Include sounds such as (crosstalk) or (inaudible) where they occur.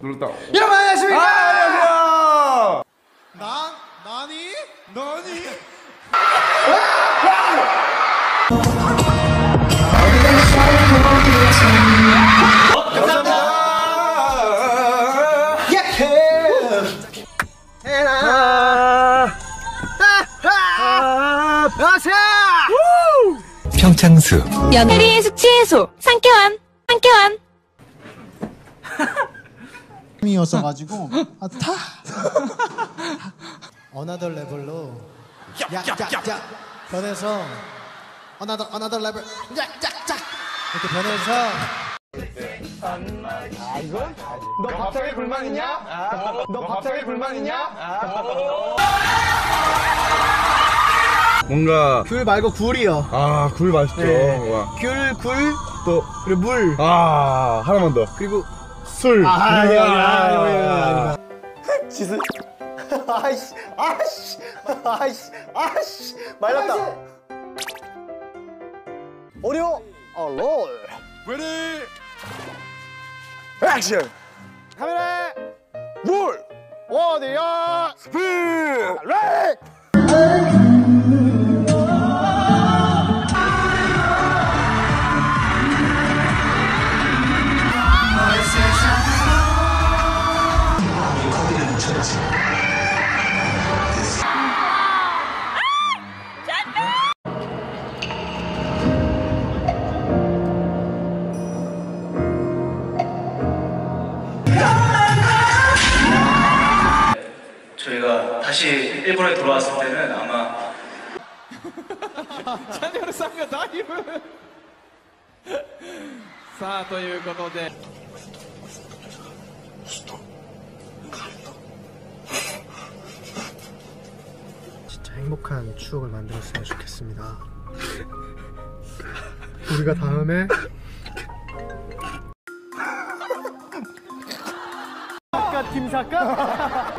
눌렀다. 여러분 안녕하십니까? 안녕하세요. 나 나니 너니 평창수 연예리의 숙취 해소 상쾌한 상쾌한 (laughs) 이었어가지고 아타 어나더 레벨로 약약약 변해서 어나더 어나더 레벨 약약약 이렇게 변해서 너 갑자기 불만 있냐? 너 갑자기 불만 있냐? 뭔가 귤 말고 굴이요. 아 굴 맛있죠. 네. 와. 귤, 굴, 또 그리고 물. 아 하나만 더. 그리고 술. 아, 아, 아, 아, 아, 지수. (laughs) 아이씨, 아이씨, 아이씨, 아이씨, 말랐다. 어려워. 어, 롤. 레디. 액션. 카메라. 물. 어디야? 스피드. 저희가 다시 일본에 돌아왔을 때는 아마 さあということで 행복한 추억을 만들었으면 좋겠습니다. 우리가 다음에 사카 팀 사카